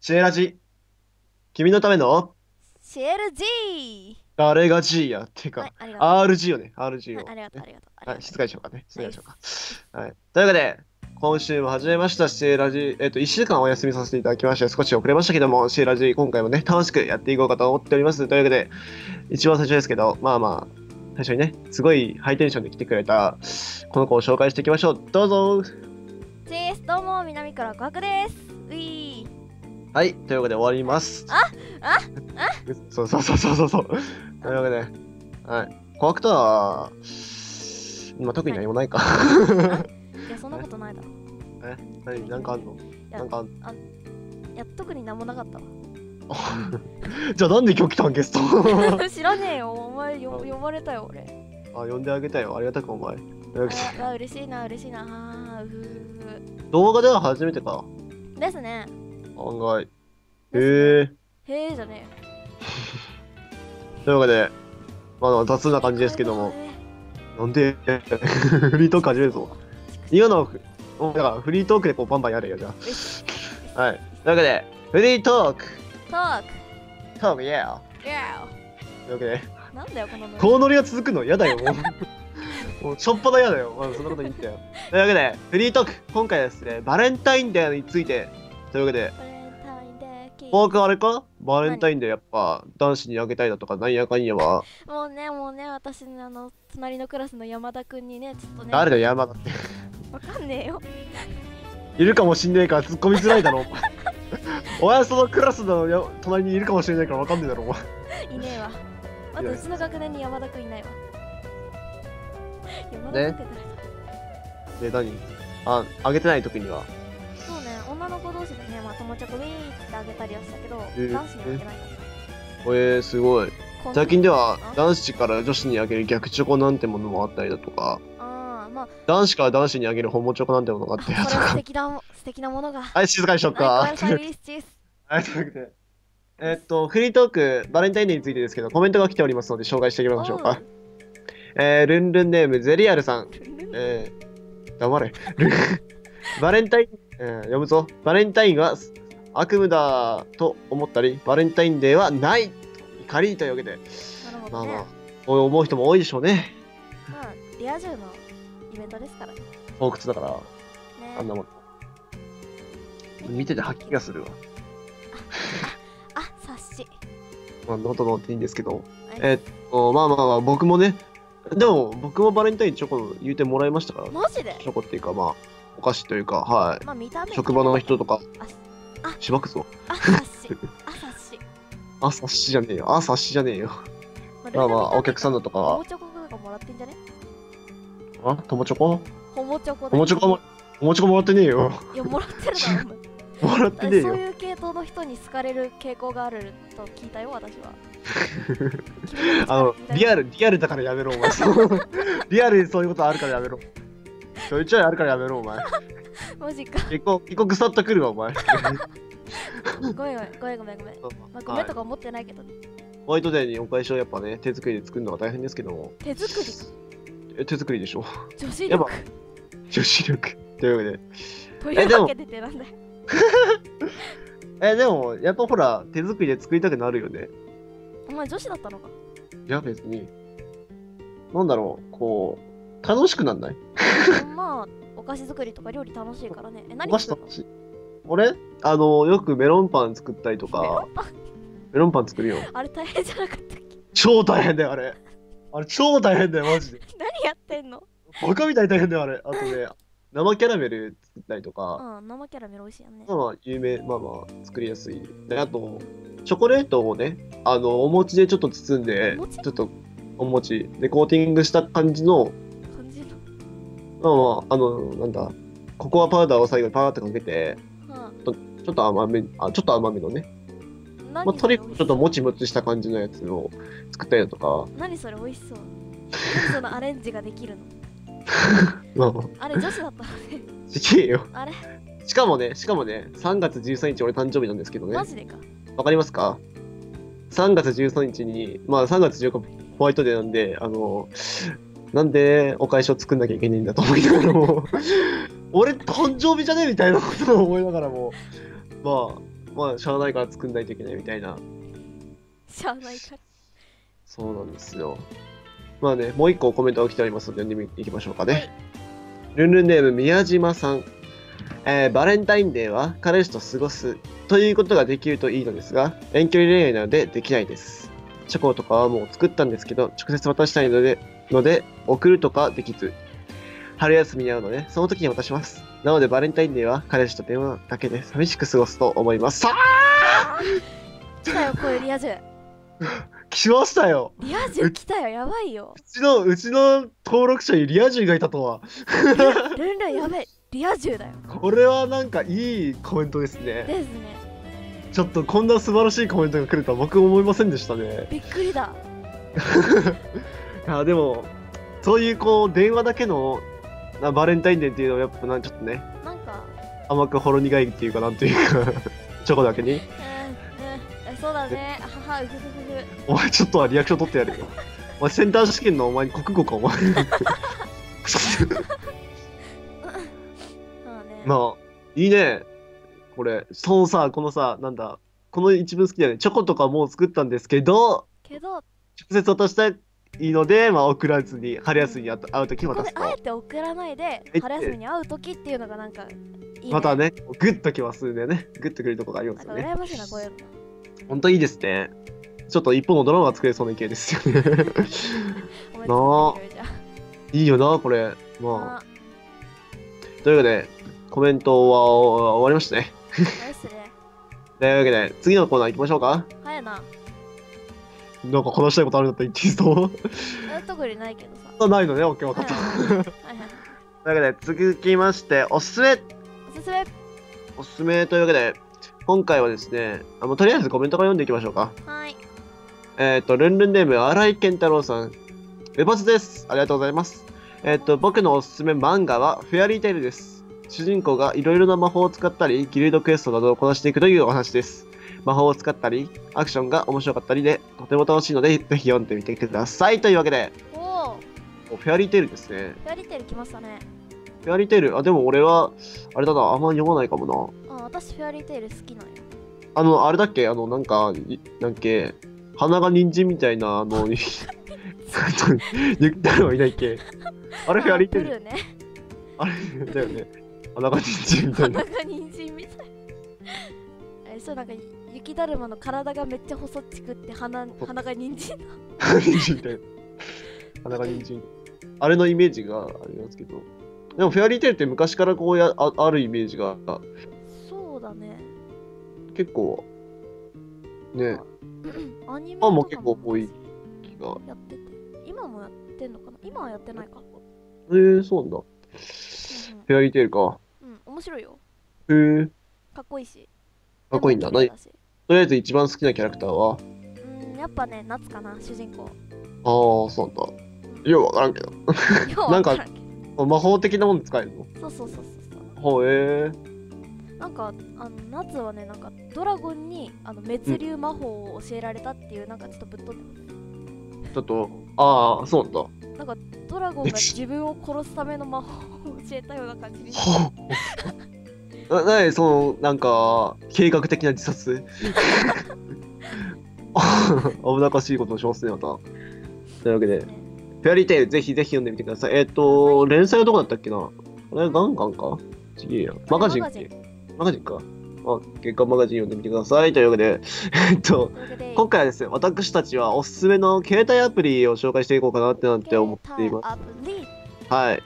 シエラジ。君のための、シエル G! 誰が G や？ってか、はい、RG よね、RG を。う。はい、ありがとう、ありがとう。はい、静かにしようかね。静かにしようか。はい。というわけで、今週も始めました、シエラジ。えっ、と、1週間お休みさせていただきまして、少し遅れましたけども、シエラジ、今回もね、楽しくやっていこうかと思っております。というわけで、一番最初ですけど、まあまあ、最初にね、すごいハイテンションで来てくれた、この子を紹介していきましょう。どうぞ JS どうも、南倉琥珀です。ういはい、というわけで終わります。ああそう そうそうそうそうそう。というわけで、はい。コアクターは、まあ、特に何もないか。いや、そんなことないだろ。何？なんかあんの？なんかあんいや、特になんもなかったわ。じゃあなんで今日来たんゲスト？知らねえよ。お前よ呼ばれたよ、俺。あ、呼んであげたよ。ありがたくお前。あ、あ嬉しいな、嬉しいな。動画では初めてか。ふ。ですね。案外。へえ。ねへえじゃねというわけで、まあ雑なえ。感じですけども、えなんでフリートーク始めるぞ。今の、だからフリートークでこうバンバンやれよ、じゃあ。はい。というわけで、フリートークトーク。トーク、イエーいやというわけで、なんだよ、このこのノリが続くの嫌だよ、もう。もうちょっぱな嫌だよ。まあ、そんなこと言ってよ。というわけで、フリートーク、今回はですね、バレンタインデーについて、というわけで、僕あれか？バレンタインデーやっぱ男子にあげたいだとかなんやかんやは、もうね、もうね、私ね、あの、隣のクラスの山田くんにね、ちょっとね、誰だよ山田って。わかんねえよ。いるかもしんねえから突っ込みづらいだろ。お前そのクラスのや隣にいるかもしれないからわかんねえだろ、お前。いねえわ。あいやと、うちの学年に山田くんいないわ。山田くんねって誰だ？で、何？あ、あげてない時には？女の子同士でね、まあ、友チョコウィーってあげたりはしたけど、えー男子にはあげないかえー、すごい。ら。最近ではあ？男子から女子にあげる逆チョコなんてものもあったりだとか、ああ、まあ、男子から男子にあげるホモチョコなんてものがあったりだとそれは素か。敵な、素敵なものが。はい、静かにしよっか。はい、というわけで。えーっと、フリートーク、バレンタインデーについてですけど、コメントが来ておりますので紹介していきましょうか。えー、ルンルンネーム、ゼリアルさん。えー、黙れ。バレンタイン、えー読むぞ。バレンタインは悪夢だと思ったり、バレンタインデーはない怒りというわけで、ね。まあまあ、そう思う人も多いでしょうね。まあ、リア充のイベントですからね。洞窟だから、ねあんなもん。見てて吐き気がするわ。あ、察し。まあ、ノートノートいいんですけど。はいえっと、まあまあまあ、僕もね、でも僕もバレンタインチョコ言うてもらいましたから、マジで？チョコっていうか、まあ、お菓子というか、はい。まあ、見た目職場の人とか、あしばくぞ。あ、察し。あ、察し。あ、察しじゃねえよ。あ、察しじゃねえよ。まあまあ、お客さんだとかホモ、チョコとかもらってんじゃね？あ、友チョコ？ホモチョコだ友チョコも、友チョコもらってねえよ。いや、もらってるだろ、もらってねえよ。いう系統の人に好かれる傾向があると聞いたよ、私は。あの、リアル。ル、リアルだからやめろ、お前。そうリアルにそういうことあるからやめろ。ちょいちょいあるからやめろ、お前。マジか。結構、結構ぐさっとくるわ、お前。ごめんごめん、ごめんごめんごめん。まあ、ごめんとか思ってないけどね。ホワイトデーにお返しをやっぱね、手作りで作るのが大変ですけども、手作り？え手作りでしょ。女子やっぱ力女子力。というわけで。というわけでってなんだよ。え、でも、やっぱほら、手作りで作りたくなるよね。お前女子だったのか？いや、別に。なんだろう、こう、楽しくなんない？まあ、お菓子作りとか料理楽しいからね。え、お何作るの？菓子楽しい。俺？あの、よくメロンパン作ったりとかメロンパン？作るよ。あれ大変じゃなかったっけ？超大変だよ、あれ。あれ、超大変だよ、マジで。何やってんの？バカみたいに大変だよ、あれ。あとね、生キャラメル作ったりとか、うん、生キャラメル美味しいよね。まあまあ、有名、まあまあ、作りやすい。で、あと、チョコレートをね、あの、お餅でちょっと包んでちょっと、お餅でコーティングした感じの。まあまあ、あの、なんだ、ココアパウダーを最後にパーってかけて、うんちょっと甘め、あ、ちょっと甘めのね、何まあ、とにかくちょっとももちもちした感じのやつを作ったりだとか、何それ美味しそう？何そのアレンジができるの？ま あまあ、あれ女子だったの？ね。ちげえよ。あれ？しかもね、しかもね、3月13日俺誕生日なんですけどねマ、ジでか？わかりますか ?3 月13日に、まあ3月14日ホワイトデーなんで、あの、なんでお返しを作んなきゃいけないんだと思いながらも、俺誕生日じゃね？みたいなことを思いながらも、まあ、まあ、しゃあないから作んないといけないみたいな。しゃあないからそうなんですよ。まあね、もう一個コメントが来ておりますので、読んでみいきましょうかね。ルンルンネーム宮島さん。えーバレンタインデーは彼氏と過ごすということができるといいのですが、遠距離恋愛なのでできないです。チョコとかはもう作ったんですけど、直接渡したいので、ので送るとかできず、春休みに会うので、その時に渡します。なのでバレンタインデーは彼氏と電話だけで寂しく過ごすと思います。さあ 来たよこれリア充 来ましたよリア充来たよやばいようちの、うちの登録者にリア充がいたとは。ルンルンやべえリア充だよこれはなんかいいコメントですね。ですねちょっとこんな素晴らしいコメントが来るとは僕思いませんでしたね。びっくりだ いやでも、そういうこう、電話だけのなバレンタインデーっていうのはやっぱなんちょっとね、なんか甘くほろ苦いっていうかなんていうか、チョコだけに。うんうんえそうだねははうふふふふお前ちょっとはリアクション取ってやるよ。お前センター試験のお前に国語かお前。まあ、いいね。これ、そのさ、このさ、なんだ、この一文好きだよね。チョコとかもう作ったんですけど、けど直接渡したいので、まあ、送らずに、春休みに会う会うときに渡すとここであ。えて送らないでえ春休みに会う時っていうのがなんかいい、またね、グッときますんでね、グッとくるとこがありますよね。羨ましいなこういうのほんといいですね。ちょっと一本のドラマが作れそうな勢いですよね。おめでとうございいいよな、これ。まああ、というわけで、コメントは終わりましたね というわけで、次のコーナー行きましょうか。早いななんか話したいことあるんだったら言っていいぞ。え特にないけどさあないのね、オッケー、わかった。はいはいというわけで、続きまして、おすすめおすすめおすすめというわけで、今回はですね、あのとりあえずコメントから読んでいきましょうか。はいえっ、と、ルンルンネーム、新井健太郎さん。レバズです。ありがとうございます。えっ、と、僕のおすすめ漫画は、フェアリーテイルです。主人公がいろいろな魔法を使ったり、ギルドクエストなどをこなしていくというお話です。魔法を使ったり、アクションが面白かったりで、とても楽しいので、ぜひ読んでみてください。というわけで、おフェアリーテイルですね。フェアリーテール来ましたねフェアリーテイル、あ、でも俺は、あれだな、あんま読まないかもな。あ私フェアリーテール好きなんよあの、あれだっけ？あの、なんか、いなんっけ、鼻が人参みたいな、あの、ゆゆき太郎いないっけ？あれフェアリーテイルねあれだよね。鼻が人参みたいな。鼻が人参みたいえそうなんか雪だるまの体がめっちゃ細っちくって鼻鼻が人参人参みたいな。鼻が人参。あれのイメージがありますけど。でも、フェアリーテイルって昔からこうやああるイメージがそうだね結構、ね、アニメとか結構多い気が。やってて今もやってんのかな？今はやってないかえー、そうなんだ。うんフェアリーテイルか。うん、うん、面白いよへえー、かっこいいしかっこいいんだ。何とりあえず一番好きなキャラクターは？うんやっぱね夏かな主人公。ああ、そうなんだ。ようわからんけど。なんか魔法的なもの使えるの？そうそうそうそうほうえなんかあの夏はねなんかドラゴンにあの滅流魔法を教えられたっていう、なんかちょっとぶっ飛んでー、ちょっと、ああ、そうなんだ。なんかドラゴンが自分を殺すための魔法を教えたような感じに。な、なに、その、なんか、計画的な自殺？危なっかしいことをしますね、また。というわけで、フェアリーテイル、ぜひぜひ読んでみてください。えっ、と、連載はどこだったっけな？あれ、ガンガンか？ちげえや。マガジンっけマガジンか。あ、月刊マガジン読んでみてください。というわけで、えっと、今回はですね、私たちはおすすめの携帯アプリを紹介していこうかなってなんて思っています。はい。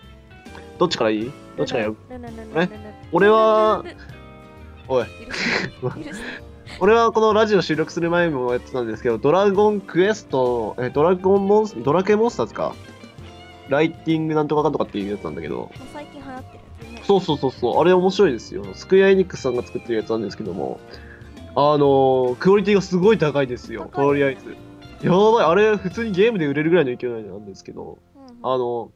どっちからいい？どっちからやるえ？俺はおい。俺はこのラジオ収録する前もやってたんですけど、ドラゴンクエスト、え、ドラゴンモンス、ドラケモンスターズか。ライティングなんとかかんとかっていうやつなんだけど、最近流行ってるそうそうそうそう、あれ面白いですよ。スクエアエニックスさんが作ってるやつなんですけども、あのー、クオリティがすごい高いですよ、とりあえず。やばい、あれ普通にゲームで売れるぐらいの勢いなんですけど、うんうん。あの、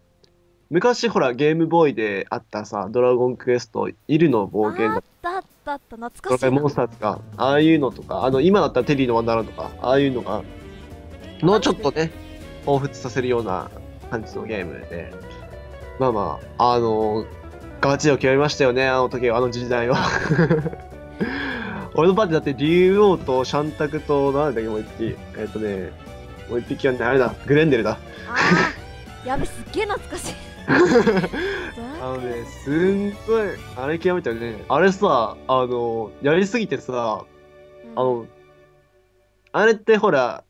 昔ほらゲームボーイであったさ、ドラゴンクエスト、イルの冒険だあったあったあった懐ドかしいモンスターズか、ああいうのとか、あの、今だったらテリーのワンダーランドとか、ああいうのが、のちょっとね、彷彿させるような感じのゲームで、まあまあ、あの、ガチを極めましたよね、あの時は、あの時代は。俺のパーティーだって竜王とシャンタクとなんだっけもう一匹。えっ、とねもう一匹はねあれだグレンデルだ。やべすっげえ懐かしい あのねすんごいあれ極めたよねあれさあのやりすぎてさあのあれってほら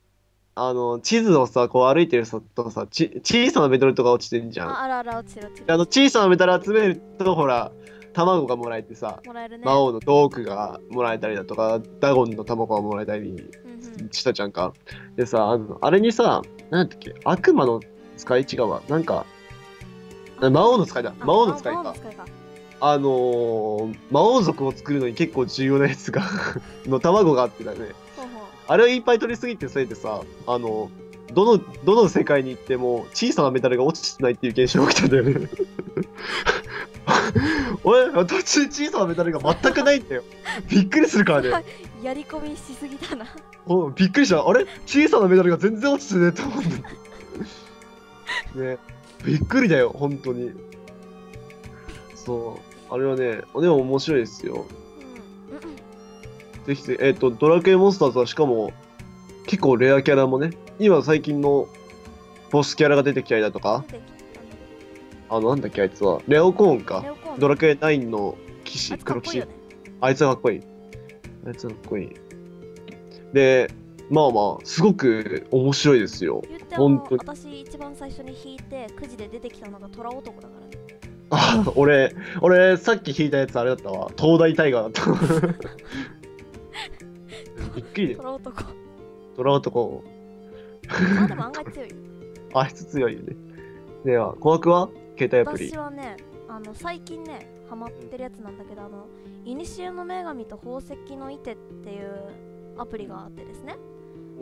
あの地図をさこう歩いてる人とさち小さなメダルとか落ちてんじゃん。ああらあら落ちる落ちある。の小さなメダル集めるとほら卵がもらえてさね。魔王の道具がもらえたりだとかダゴンの卵がもらえたりうんうん。したじゃんか。でさあのあれにさなんだっけ悪魔の使い違うわなんかあ魔王の使いだ。あ魔王の使いか。魔王の使いか。あのー、魔王族を作るのに結構重要なやつが の卵があってだね。あれをいっぱい取りすぎてせいでさあのどのどの世界に行っても小さなメダルが落ちてないっていう現象が起きたんだよね。俺途中小さなメダルが全くないんだよ。びっくりするからね。やり込みしすぎたな。おびっくりした。あれ？小さなメダルが全然落ちてねえと思うんだねびっくりだよ本当に。そう。あれはねでも面白いですよ。ぜひぜひえっ、とドラクエモンスターズはしかも結構レアキャラもね今最近のボスキャラが出てきたりだとか。あのなんだっけあいつは。レオコーンか。ン。ドラクエ9の騎士黒騎士。あいつはかっこいい。あいつはかっこいい。でまあまあすごく面白いですよ。言ってあの本当に。私一番最初に引いてくじで出てきたのが虎男だから。ねあ俺俺さっき引いたやつあれだったわ。東大タイガーだった。びっくり。虎男。トラ男。まあでも案外強い。よあいつ強いよね。では紅白は？携帯アプリ。私はねあの最近ねハマってるやつなんだけどあの「イニシエの女神と宝石のいて」っていうアプリがあってですね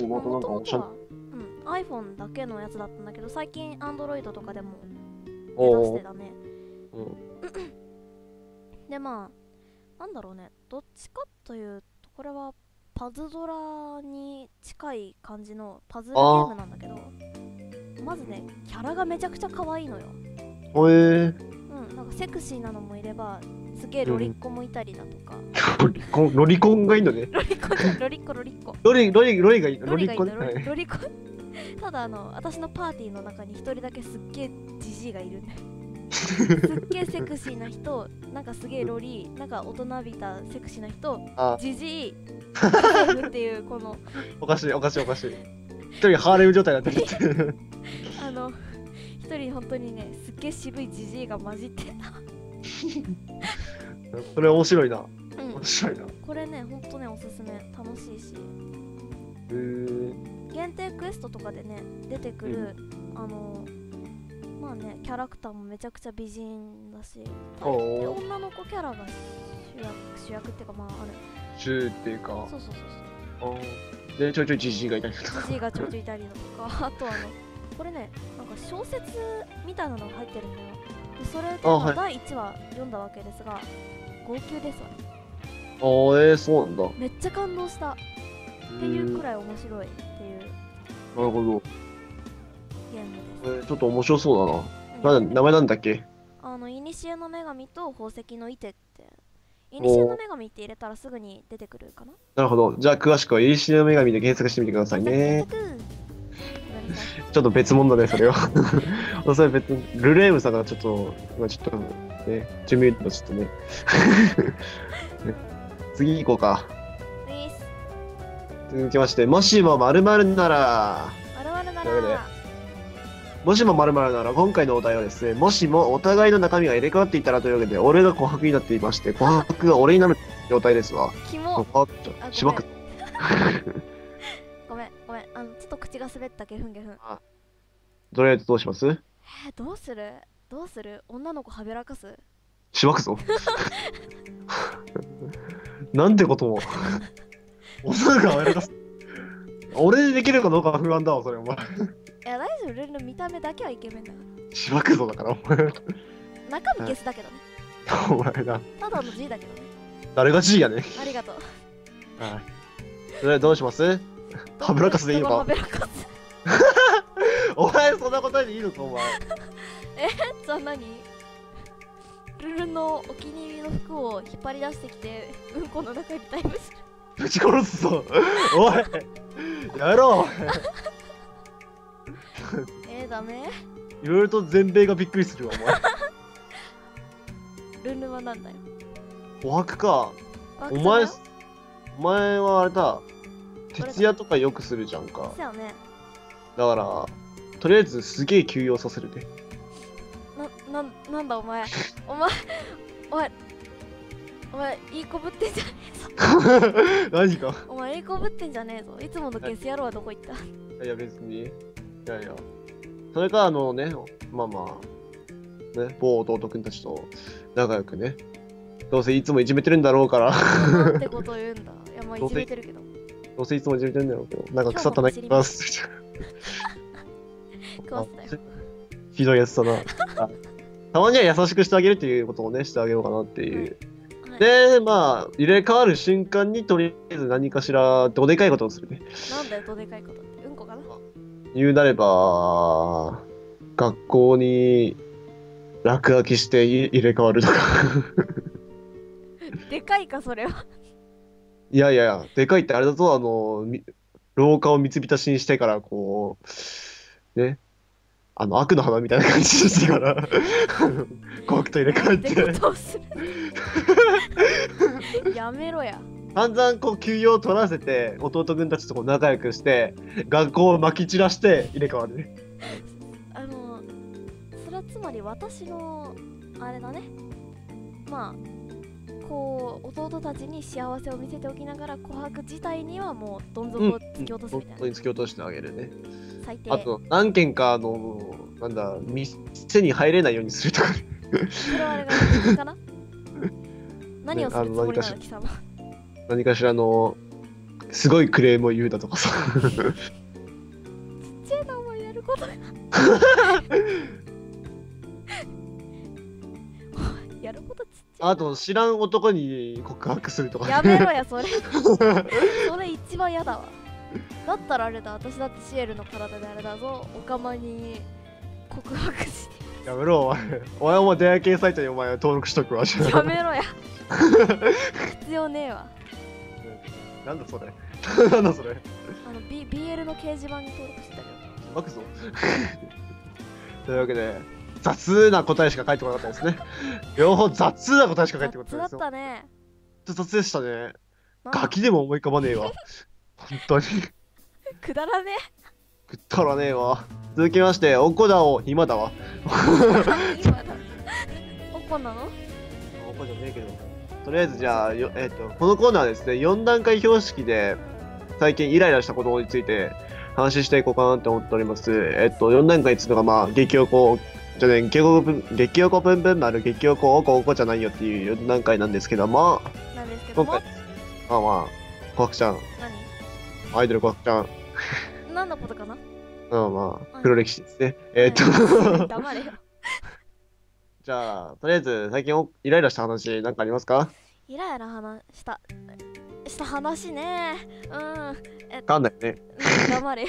またなんかおしゃは、うん、iPhone だけのやつだったんだけど最近 Android とかでも出してだね。うん。でまあなんだろうね。どっちかというとこれはパズドラに近い感じのパズルゲームなんだけどまずねキャラがめちゃくちゃ可愛いのよ。ほえー、うんなんかセクシーなのもいればすげえロリッコもいたりだとか、ロリコンロリコンがいいのね。ロリッコロリッコロリッコ。ロリロリロリがいい。のロロリがいいリコン。ロリはい。ロリコただあの私のパーティーの中に一人だけすっげえジジイがいるんだよすっげえセクシーな人なんかすげえロリなんか大人びたセクシーな人あ。ジジイっていうこの。おかしいおかしいおかしい。一人ハーレム状態になってる あの一人本当にねすっげえ渋いジジイが混じってた。それ面白いな。うん。面白いな。へこれねほんとねおすすめ。楽しいし。え。ー、限定クエストとかでね出てくる、あのまあねキャラクターもめちゃくちゃ美人だし。おでー女の子キャラが主役主役っていうかまあある。シューっていうか。そうそうそうそう。でちょいちょいジジイがいたりとか。ジジイがちょいちょいいたりだとか。あとあのこれねなんか小説みたいなのが入ってるんだよ。でそれで、第1話読んだわけですが号泣ですわ。あーえー、そうなんだ。めっちゃ感動した。っうていうくらい面白いっていう。なるほど、ゲームえです。ー、ちょっと面白そうだな。うん。な名前なんだっけ？あの、イニシエの女神と宝石のいてって。イニシエの女神って入れたらすぐに出てくるかな。なるほど。じゃあ詳しくはイリシの女神で検索してみてくださいねちょっと別物だねそれは。それ別にルレームさんがちょっとまあちょっとね準備とちょっとね。ね次行こうか。続きましてもしも〇〇なら。なら。もしも〇〇なら今回のお題はですねもしもお互いの中身が入れ替わっていたらというわけで俺が琥珀になっていまして琥珀が俺になる状態ですわ。キモああしばくちょっと口が滑ったゲフンゲフンどれどうします？えどうする？どうする？女の子はべらかす？しばくぞ。なんてことも。女がやらかす。俺でできるかどうかは不安だわそれお前。いや大丈夫。ルンルン見た目だけはイケメンだかしばくぞだからお前。ら中身ゲスだけどね。お前な。ただの G だけどね。誰が G やねありがとう。はい。それどうします？はべらかすでいいのか？はべらかすお前そんな答えでいいのかお前。じゃあ何ルンルンのお気に入りの服を引っ張り出してきてうんこの中にタイムする。ぶち殺すぞ。おいやろ えー、ダメ？ういろいろと全米がびっくりするわお前。ルンルンはなんだよ？琥珀か。あお前そお前はあれだ徹夜とかよくするじゃんか。うやね。だからとりあえずすげえ休養させるで。なななんだ お前。お前お前お前いい子ぶってんじゃねえぞ。何か？お前いい子ぶってんじゃねえぞ。いつものゲス野郎はどこ行った？いや別に。いやいや。それかあのねまあまあね某弟くんたちと仲良くね。どうせいつもいじめてるんだろうから。なんてことを言うんだ。いやまあいじめてるけどどうせいつもいじめてるんだろうけどなんか腐ったなきま すひどいやつだな。あたまには優しくしてあげるっていうことをねしてあげようかなっていう、はい。でまあ入れ替わる瞬間にとりあえず何かしらどでかいことをするね。なんだよどでかいことって。うんこかな？言うなれば学校に落書きしてい入れ替わるとか。でかいかそれはいやいやでかいってあれだぞあのみ廊下を水浸しにしてからこうねあの悪の花みたいな感じにしてから怖くと入れ替えって。てことをする やめろや。散々こう休養を取らせて弟君たちとこう仲良くして学校をまき散らして入れ替わるね。あのそれはつまり私のあれだね。まあこう弟たちに幸せを見せておきながら琥珀自体にはもうどん底を突き落とすみたいな、本当に突き落としてあげるね最低あと何件かあのなんだ店に入れないようにするとか何をするつもりなの何かしの貴様何かしらのすごいクレームを言うだとかさちっちゃいなお前やることがあと知らん男に告白するとかね。やめろやそれ。それ一番嫌だわ。だったらあれだ私だってシエルの体であれだぞ。おかまに告白して。やめろ。お前お前も出会い系サイトにお前登録しとくわ。やめろや。必要ねえわ。なんだそれ。なんだそれ。あの、B、BL の掲示板に登録してたけバクぞ。というわけで雑な答えしか返ってこなかったですね。両方雑な答えしか返ってこなかったですよ。ったね。雑でしたね。なガキでも思い浮かばねえわ。本当に。くだらね食ったらねえわ。続きましておこだを今だわ。え 今だ。おっこなの？おこじゃねえけど。とりあえずじゃあよ、えっとこのコーナーはですね4段階標識で最近イライラしたことについて話していこうかなって思っております。えっと4段階っつうのがまあ激おこじゃね激おこぶん激おこぶんぶん丸激おこおこおこじゃないよっていう4段階なんですけども。なんですけども。今回まあまあコアクちゃん何？アイドルコアクちゃん。何のことかな？まあまあ黒歴史ですね。えっと。うん。黙れよ。じゃあとりあえず最近おイライラした話なんかありますか？イライラ話したした話ね。うん。えわかんないね。うん黙れよ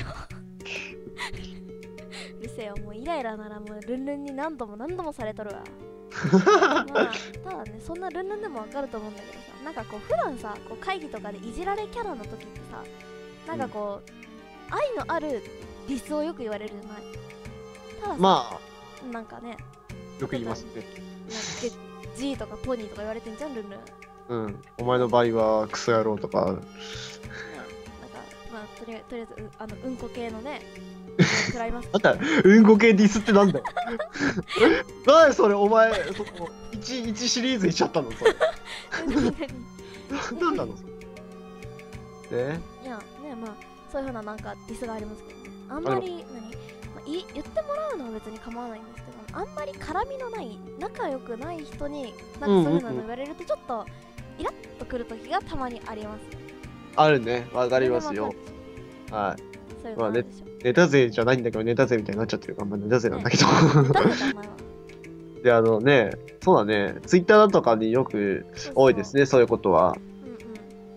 うるせえよもうイライラならもうルンルンに何度も何度もされとるわ。まあただねそんなルンルンでもわかると思うんだけどさなんかこう普段さこう会議とかでいじられキャラの時ってさなんかこう、愛のあるディスをよく言われるじゃない？たださ、まあなんかねよく言いますね。なんかゲ G とかポニーとか言われてんじゃんルンルン。うん。お前の場合はクソ野郎とかなんか、まあ、とりあえず、うあの、うんこ系のね、食らいますあんた、うんこ系ディスってなんだよ。なんでそれ、お前、そこ、1、一シリーズいっちゃったの？それ。なんなの？それ。ねいや、ね、まあ、そういうふうななんかディスがありますけどね。あんまり、何、まあ、い言ってもらうのは別に構わないんですけど、あんまり絡みのない、仲良くない人に、なんかそういうの言われると、ちょっと、イラッとくる時がたまにあります。あるね、わかりますよ。はい。そういうのなんでしょう。ネタ勢じゃないんだけど、ネタ勢みたいになっちゃってるから、まあ、ネタ勢なんだけど。で、あのね、そうだね、ツイッターとかによく多いですね。ね、そういうことは。うんうん。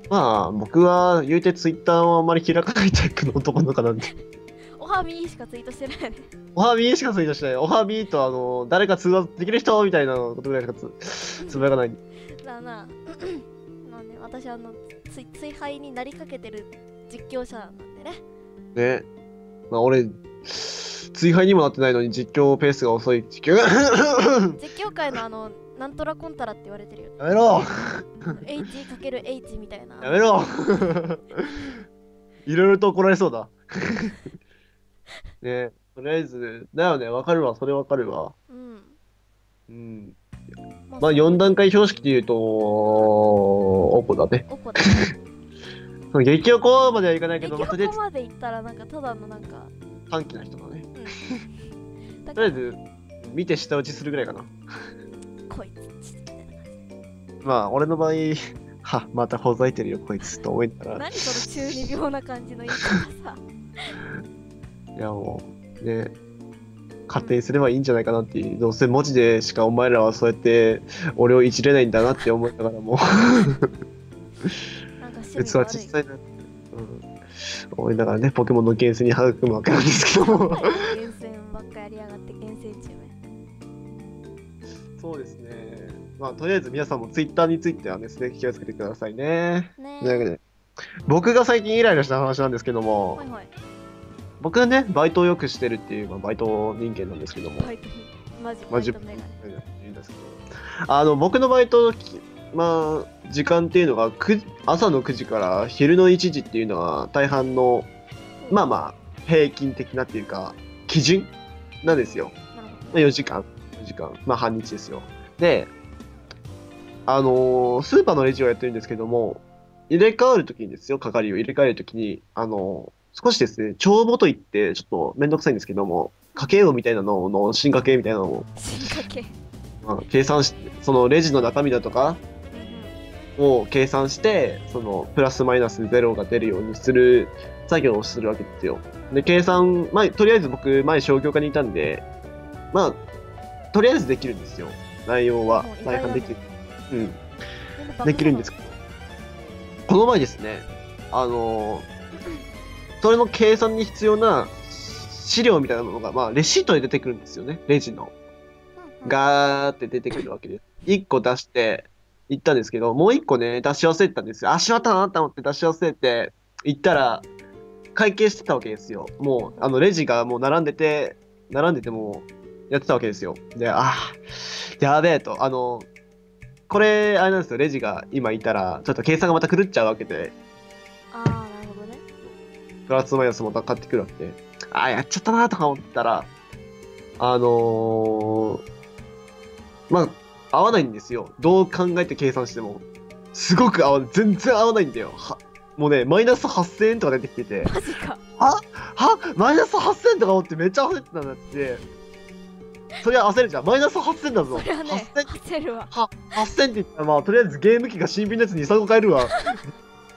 まあ、僕は言うてツイッターをあまり開かないタイプの男の子なんで。おはみーしかツイートしてないよね。おはみーしかツイートしない。おはみーと、あの、誰か通話できる人みたいなことぐらいしかつつぶやかない。だな まあね私あのつい追廃になりかけてる実況者なんでねね。まあ俺、追廃にもなってないのに実況ペースが遅い。実況。実況界のあのなんとらコンタラって言われてるよやめろ。H×H みたいな。やめろ。いろいろと怒られそうだ。ねとりあえず、だよね、わかるわ、それわかるわ。うん。うん。ままあ4段階標識で言うと、オポだね。おこだねその激おこまではいかないけど、激まあ、とりあえずおこまで行ったらなんかただのなんか短気な人だね。うん だとりあえず、見て舌打ちするぐらいかな。こいつみたいな感じまあ、俺の場合、は、またほざいてるよ、こいつと思いながら。何その中二病な感じの言い方さいや、もう、ね、勝手にすればいいんじゃないかなっていう、どうせ文字でしかお前らはそうやって俺をいじれないんだなって思いながらも、な別は小さいな、うん、思いながらね、ポケモンの厳選に育むわけなんですけども。厳選ばっかやりやがって厳選中ね。そうですね。まあ、とりあえず皆さんもツイッターについてはですね、気をつけてくださいね。ね。というわけで、僕が最近イライラした話なんですけどもは、いはい。僕はね、バイトをよくしてるっていう、まあ、バイト人間なんですけども、バイトマジまあバイトメガネ。言うんですけど、あの、僕のバイト、きまあ、時間っていうのが、く朝の9時から昼の1時っていうのが大半の、まあまあ、平均的なっていうか、基準なんですよ。まあ4時間、4時間、まあ半日ですよ。で、あのースーパーのレジをやってるんですけども、入れ替わるときにですよ、係を入れ替えるときに、あのー少しですね、帳簿といって、ちょっとめんどくさいんですけども、家計簿みたいなのの進化系みたいなのを、ど進化系まあ計算して、そのレジの中身だとかうんを計算して、そのプラスマイナスゼロが出るようにする作業をするわけですよ。で、計算、まあ、とりあえず僕、前商業科にいたんで、まあ、とりあえずできるんですよ。内容は大半できる。うん。うんできるんですけど、この前ですね、あのーそれの計算に必要な資料みたいなものが、まあ、レシートで出てくるんですよね、レジの。ガーって出てくるわけです。1個出して行ったんですけど、もう1個ね、出し忘れてたんですよ。あ、しまったなと思って出し忘れて行ったら、会計してたわけですよ。もう、あの、レジがもう並んでて、並んでてもうやってたわけですよ。で、あー、やべえと。あの、これ、あれなんですよ、レジが今いたら、ちょっと計算がまた狂っちゃうわけで、ああなるほどねプラスマイナスもかかってくるわけで、あー、やっちゃったなとか思ったら、あのー、まあ、合わないんですよ。どう考えて計算しても。すごく合わない。全然合わないんだよ。はもうね、マイナス8000円とか出てきてて、マジかはマイナス8000円とか思ってめっちゃ焦ってたんだって。それは焦るじゃん。マイナス8000だぞ。それはね8000焦るわは8000って言ったら、まあ、とりあえずゲーム機が新品のやつに2、3個買えるわ。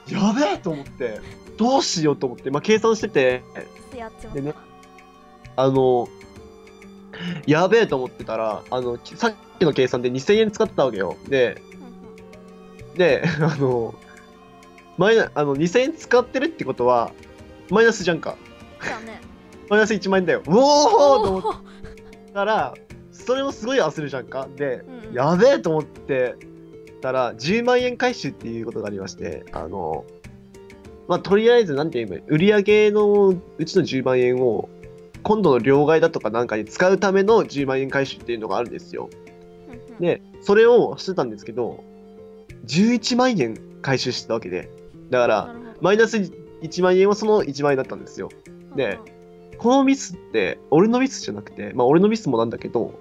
やべえと思って、どうしようと思って、まあ、計算してて、やっちまったでねあの、やべえと思ってたら、あの、きさっきの計算で2000円使ってたわけよ。で、で、あの、マイナ、あの、2000円使ってるってことは、マイナスじゃんか。マイナス1万円だよ。うおーと思ったら、それもすごい焦るじゃんか。で、うんうんやべえと思ってたら、10万円回収っていうことがありまして、あの、まあ、とりあえず、なんて言えばいい？売り上げのうちの10万円を、今度の両替だとかなんかに使うための10万円回収っていうのがあるんですよ。で、それをしてたんですけど、11万円回収してたわけで。だから、マイナス1万円はその1万円だったんですよ。でこのミスって、俺のミスじゃなくて、まあ俺のミスもなんだけど、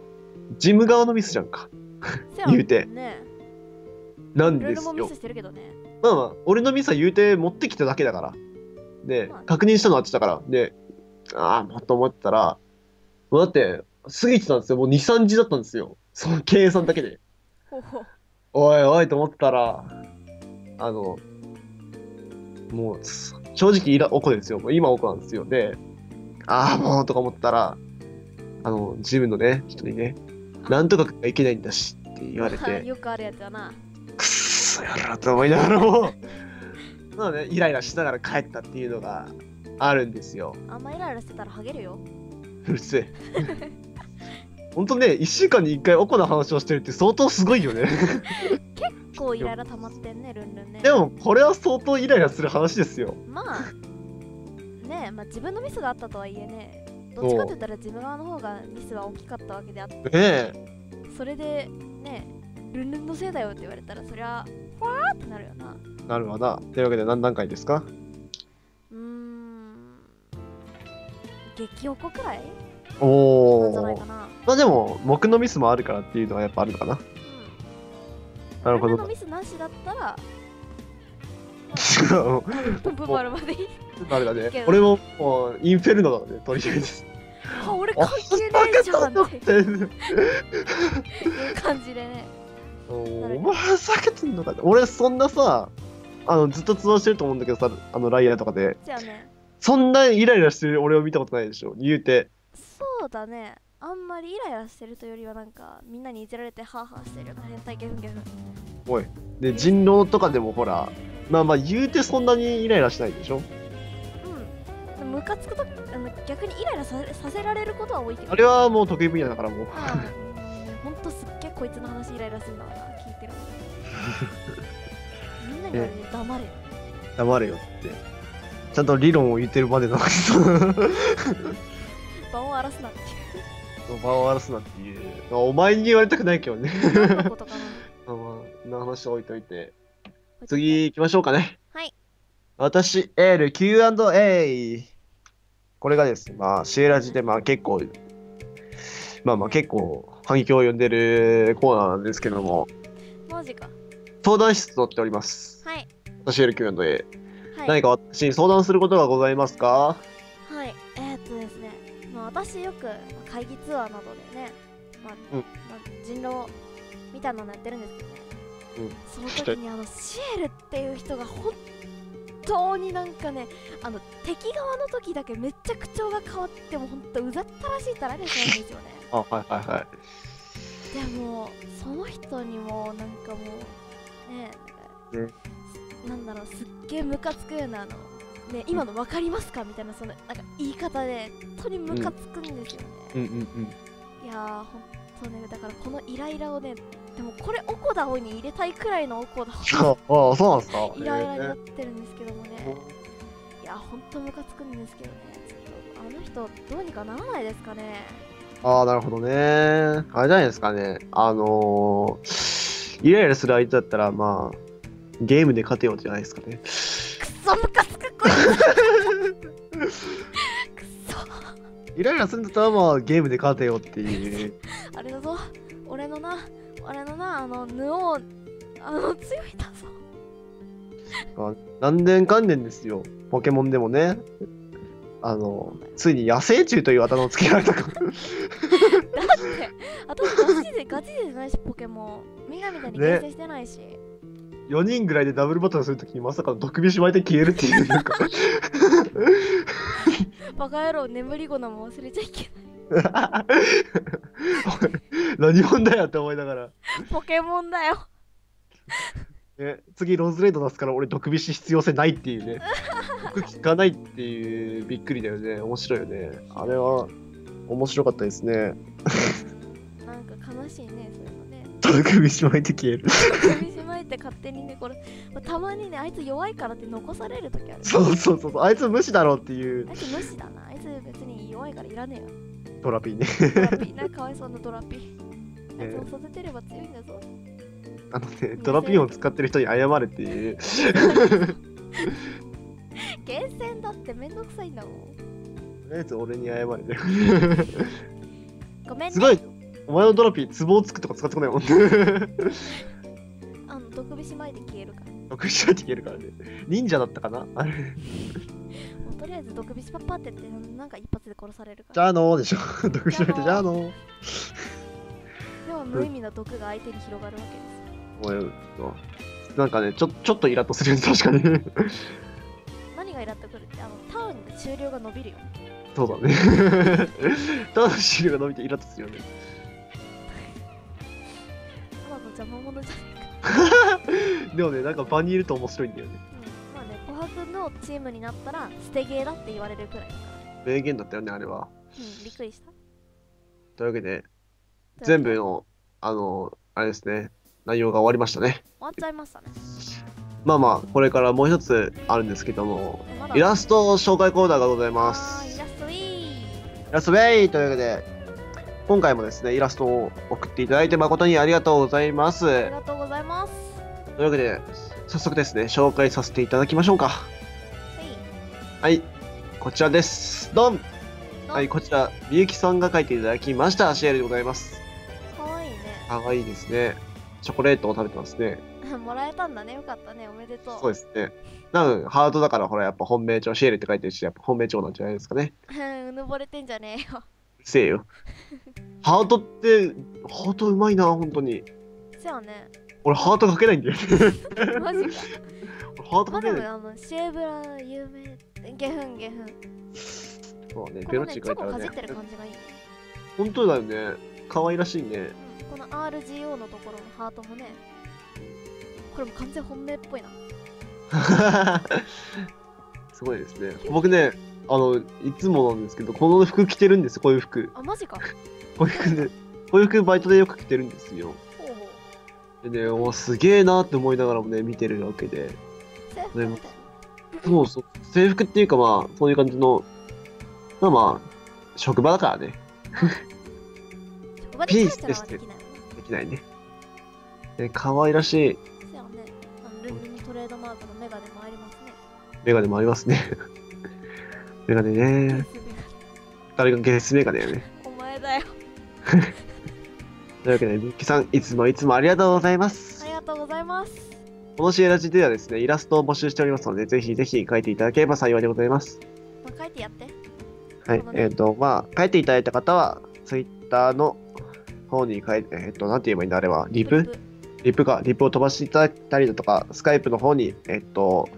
ジム側のミスじゃんか。言うてねなんですよまあまあ、俺のミスは言うて持ってきただけだから。でまあ、確認したのはあっちだから。で、ああ、もっと思ってたら、もうだって、過ぎてたんですよ。もう2、3時だったんですよ。その計算だけで。おいおいと思ったら、あの、もう、す正直イラ、おこですよ。もう今おこなんですよ。で、ああ、もうとか思ったら、あの、ジムのね、人にね、なんとかいけないんだしって言われて、よくあるやつだなくっそやろうと思いながらも、まあね、イライラしながら帰ったっていうのがあるんですよ。あんまイライラしてたらハゲるよ。うるせえ。ほんとね、1週間に1回おこの話をしてるって相当すごいよね。構イライラ溜まってんねルンルンね。でもこれは相当イライラする話ですよ。まあねえ、まあ、自分のミスがあったとはいえねどっちかって言ったら自分側の方がミスは大きかったわけであって。ねえ。それでねルンルンのせいだよって言われたらそりゃふわーってなるよな。なるほどな。というわけで何段階ですか？激おこくらい？おなんじゃないおまあでも僕のミスもあるからっていうのはやっぱあるのかな。うん。なるほルンルンのどミスなしだったら違う。プンプン丸までいい。あれだね俺ももうインフェルノだねとりあえず。あ俺関係ねえじゃんって。て。いう感じでね。お前ふざけてんのかって。俺そんなさあのずっと通話してると思うんだけどさあのライアーとかで。じゃあねそんなイライラしてる俺を見たことないでしょ。言うて。そうだね。あんまりイライラしてるというよりはなんかみんなにいじられてハーハーしてるような変態ゲフゲフおい。で人狼とかでもほらまあまあ言うてそんなにイライラしないでしょ。うん。ムカつくとあの逆にイライラささせられることは多いけど。あれはもう得意分野だからもう。あほんとすっげえこいつの話イライラするんだな。聞いてる。みんなに言われて黙れ黙れよって ちゃんと理論を言ってるまでなの場を荒らすなっていう場を荒らすなっていう。まあお前に言われたくないけどね何のことかな。まあまあそんな話置いといて。次行きましょうかね。はい。私、エール Q&A。これがですね、まあ、シエラジで、まあ結構、まあまあ結構反響を呼んでるコーナーなんですけども、マジか。相談室とっております。はい。私、エール Q&A。はい。何か私に相談することがございますか？はい、えー、っとですね、まあ、私よくまあ会議ツアーなどでね、まあうん。まあ、人狼みたいなのやってるんですけどね、うん。その時にあのシエルっていう人が本当になんかねあの敵側の時だけめっちゃ口調が変わっても本当うざったらしいったられそうなんですよね。あ、はいはいはい。でもその人にもなんかもうねなん。かなんだろうすっげえムカつくようなあの。ね今の分かりますかみたいなそのなんか言い方で本当にムカつくんですよね、うんうんうん。いやーほんとねだからこのイライラをねでもこれオコダオに入れたいくらいのオコダオあ あ、そうなんですか？イライラになえってるんですけどもね。いやほんとムカつくんですけどね。ちょっとあの人どうにかならないですかね。ーああ、なるほどね。あれじゃないですかね。あのー、イライラする相手だったら、まあ、ゲームで勝てようじゃないですかね。くっそムカつくこいつくイライラするんだったら、まあ、ゲームで勝てよっていう。あれだぞ俺のな俺のなあのヌオーあの強いんだぞ何年関連ですよ。ポケモンでもね。あの、ついに野生虫というあだ名をつけられたか。だって私ガチでガチでじゃないしポケモンみんなみたいにね厳選してないし、4人ぐらいでダブルバトルするときにまさかの毒火しまいて消えるっていう、なんか。バカ野郎眠り子のも忘れちゃいけない 何者だよって思いながら。ポケモンだよね、次ローズレード出すから俺毒火し必要性ないっていうね。毒効かないっていうびっくりだよね。面白いよね。あれは面白かったですね。なんか悲しいねそういうのね毒火しまいて消える。首しまいて勝手にねこれ、まあたまにねあいつ弱いからって残される時あるそうそうそうそう。あいつ無視だろうっていうあいつ無視だなあいつ別に弱いからいらねえよトラピーね。ドラピーなかわいそうなドラピー あいつを育てれば強いんだぞあのね、トラピンを使ってる人に謝れっていう。厳選だってめんどくさいんだもんとりあえず俺に謝れね。ごめんねすごい。お前のドラピー、ツボをつくとか使ってこないもん。あの毒火しまいて消えるからも毒しちゃって消えるからね。忍者だったかな？あれ。うとりあえず毒火しパッパってってなんか一発で殺されるからじゃあのーでしょ。毒しちゃってじゃあのー。でも無意味な毒が相手に広がるわけですよおいなんかね、ちょちょっとイラッとするよね、確かに。何がイラってくるってあのターンで終了が伸びるよそうだね。ただの資料が伸びてイラッとするよね。邪魔者じゃねでもね、なんか場にいると面白いんだよね。うん。まあね琥珀のチームになったら捨てゲーだって言われるくらいだから名言だったよね、あれは。うんびっくりした。というわけで、全部の、あの、あれですね、内容が終わりましたね。終わっちゃいましたね。まあまあ、これからもう一つあるんですけども、イラスト紹介コーナーがございまあーイす。ラストウィーイラストウェイというわけで、今回もですね、イラストを送っていただいて誠にありがとうございます。ありがとうございますというわけで、早速ですね、紹介させていただきましょうか。はいはい、こちらです。ドンのはい、こちら、みゆきさんが描いていただきました、シエルでございます。かわいいねかわいいですね。チョコレートを食べてますね。もらえたんだねよかったねおめでとうそうですね。なんかハートだから、ほら、やっぱ本命帳、シエルって書いてるし、やっぱ本命帳なんじゃないですかね。うぬぼれてんじゃねえよせえよ。ハートって、ハートうまいな、本当に。じゃあね俺、ハート書けないんだよ。マジか俺ハートまあで書けない。もあのシエブラ有名ゲフンゲフンそうね、こペロッチのねチョコ書いたらねかじってる。感じがいいね本当だよね。可愛らしいね。うんこの RGO のところのハートもねこれも完全本命っぽいな すごいですね。僕ね、あの、いつもなんですけど、この服着てるんですこういう服。あマジかこういう服で、こういう服バイトでよく着てるんですよ。ほうほうでね、おすげえなって思いながらもね、見てるわけで。制服みたいそうそう、制服っていうかまあ、そういう感じの、まあまあ、職場だからね、職場でチャラチャラはできないもんなできないね。で、可愛らしいそうやねあのルンルンのトレードマークのメガネもありますねメガネもありますね。メガネね。誰がゲスメガネよね。お前だよというわけで、ミッキーさん、いつもいつもありがとうございますあ。りがとうございますこのシエラジではですね、イラストを募集しておりますので、ぜひぜひ書いていただければ幸いでございます。まあ書いてやってはいえっ、と、まあ、書いていただいた方は、ツイッターの方に書いて、えっ、と、なんて言えばいいんだ、あれは。リプ？リプか、リプを飛ばしていただいたりだとか、 Skype の方に、えっ、と、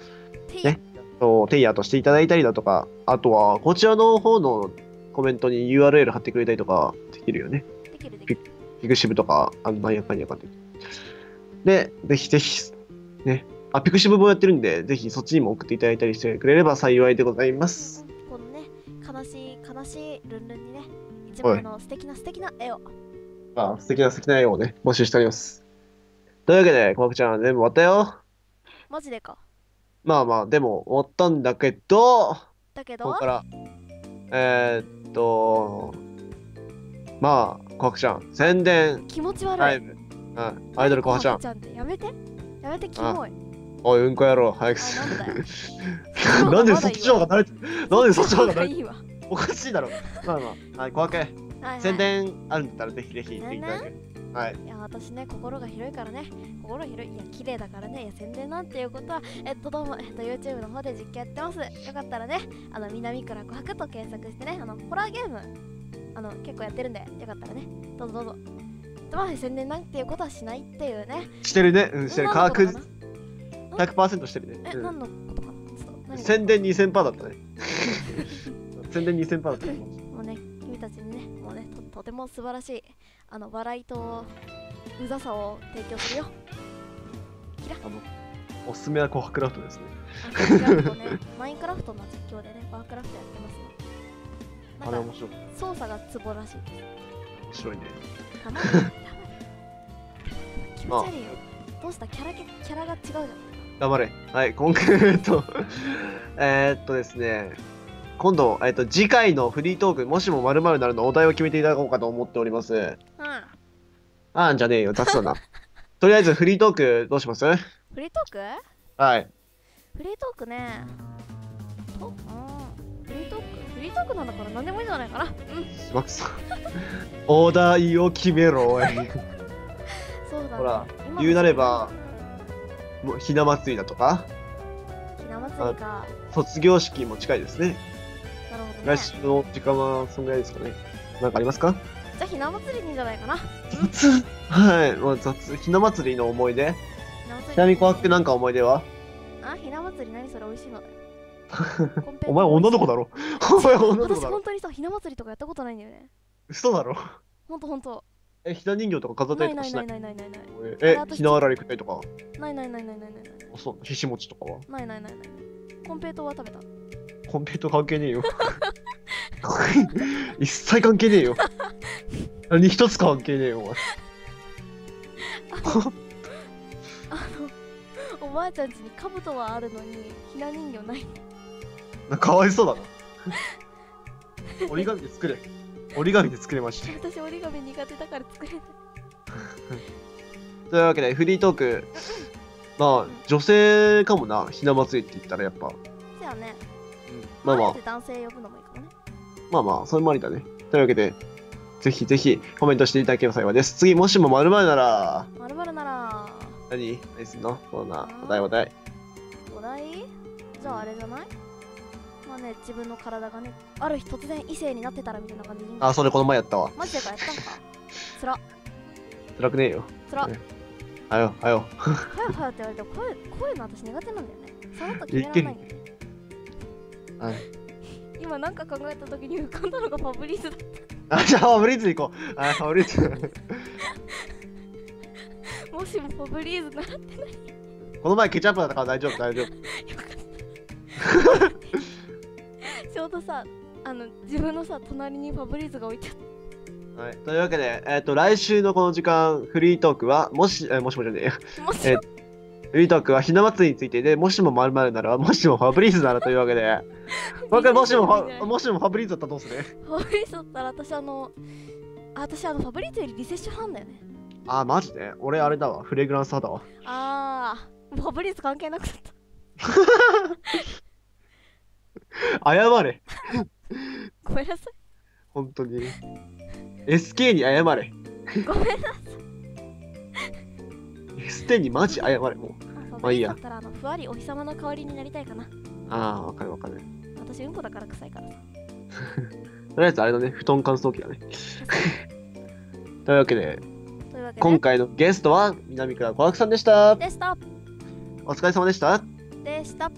てとテイヤーとしていただいたりだとか、あとは、こちらの方のコメントに URL 貼ってくれたりとかできるよね。できるできる pixiv とか、あの、なんやかんやかんで。で、ぜひぜひ、ね。あ、 pixiv もやってるんで、ぜひそっちにも送っていただいたりしてくれれば幸いでございます。このね悲しい悲しいルンルンにね一はい枚の素敵な素敵な絵をまあ、素敵な素敵な絵をね、募集しております。というわけで、コマクちゃん、全部終わったよ。マジでかまあまあ、でも終わったんだけど、だけど？ここから、えー、っと、まあ、コマクちゃん、宣伝、気持ち悪い、ライブ、うん、アイドルコマちゃん、ちゃんってやめて。やめてキモい。おい、うんこ野郎、早く。あなんだよ。なんでそっちの方が慣れてるなんでそっちの方が慣れてるいいわ。おかしいだろ。まあまあ、はい、小分け、はいはい。宣伝あるんだったらぜひぜひ言っていただける。はい。いや私ね心が広いからね心広いいや綺麗だからねいや宣伝なんていうことはえっとどうもえっと YouTube の方で実況やってますよかったらねあの南倉琥珀と検索してねあのホラーゲームあの結構やってるんでよかったらねどうぞどうぞまあ宣伝なんていうことはしないっていうねしてるね。うん、してる。科学何のことかな？100%してるね。え、うん何のことかな？ちょっと何宣伝2000%だったね。宣伝2000%だったね。もうね、君たちにね、もうね、ととても素晴らしい、あの、笑いと、うざさを提供するよ。あの、おすすめは琥珀クラフトですね。あマインクラフトね、マインクラフトの実況でね、ワークラフトやってますよ。あれ面白い。操作がツボらしい。面白いね。たまに、たまに。気持ち悪いよ。どうした？キャラキャラが違うじゃん。頑張れ。はい、今回、と、えーっとですね、今度、えっと、次回のフリートーク、もしも〇〇なるのお題を決めていただこうかと思っております。うん。あーんじゃねえよ、雑だな。とりあえずフリートークどうします？フリートーク？はい。フリートークね。と、うん。フリートーク？フリートークなんだから何でもいいんじゃないかな。うん。すまくさん。お題を決めろ、おい。そうだね。ほら言うなれば、もうひな祭りだとか、ひな祭りか。卒業式も近いですね。来週の時間はそんぐらいですかね。なんかありますか？じゃあひな祭りにいいんじゃないかな。雑はい、まあ、雑。ひな祭りの思い出？ちなみに怖くなんか思い出は？あ、ひな祭り何それ？美味しいの。お前女の子だろ？お前女の子私本当にさ、ひな祭りとかやったことないんだよね。嘘だろ？ほんとほんと。え、ひな人形とか飾ったりとかしない？ないないないないない。えひなあられ食ったりとか？ないないないないないないない。あそうひし餅とかは？ないないないない。コンペイトーは食べた。コンペイトー関係ねえよ。一切関係ねえよ。何一つ関係ねえよ、お前。ばあちゃん家に兜はあるのにひな人形ないなかわいそうだな。折り紙で作れ。折り紙で作れました。私折り紙苦手だから作れない というわけで、フリートーク。まあ、女性かもな、ひな祭りって言ったらやっぱ。じゃあねまあまあ。男性呼ぶのもいいかもねまあまあ、それもありだね。というわけで、ぜひぜひコメントしていただければ幸いです。次、もしも〇〇なら、まるまるなら。何？何すんの？そうな、お題お題。お題？じゃああれじゃない？まあね自分の体がねある日突然異性になってたらみたいな感じでいいんだ。あ、それこの前やったわ。マジでかやったんか？つら。辛くねえよ。つら。ね。はよ、はよ。はやはやって言われてもこういうこういうの私苦手なんだよね。さらっと決められないんだよねはい。今なんか考えた時に浮かんだのがファブリーズだあ、じゃあ、ファブリーズ行こう。あ、ファブリーズ。もしもファブリーズならこの前ケチャップだったから大丈夫、大丈夫。ちょうどさあの自分のさ隣にファブリーズが置いてあっはい、というわけで、えっ、と、来週のこの時間、フリートークは、もし、えーもしもじゃねええフリートークはひな祭りについてで、もしも〇〇なら、もしもファブリーズならというわけで、僕はもしもファ、もしもファブリーズだったらどうする？ファブリーズだったら私あのあ私あのファブリーズよりリセッシュ班だよねあ、マジで？俺あれだわ。フレグランス派だわ。あーファブリーズ関係なくなった 謝れ。ごめんなさい本当に。SK に謝れ。ごめんな S10 にマジ謝れ。もう。まあいいやだったらあのふわりお日様の代わりになりたいかなああ、わかるわかる。私うんこだから臭いからさ とりあえずあれだね。布団乾燥機だね。というわけで、というわけで今回のゲストは南倉小学さんでした。でしたお疲れ様でした。でした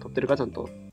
撮ってるかちゃんと。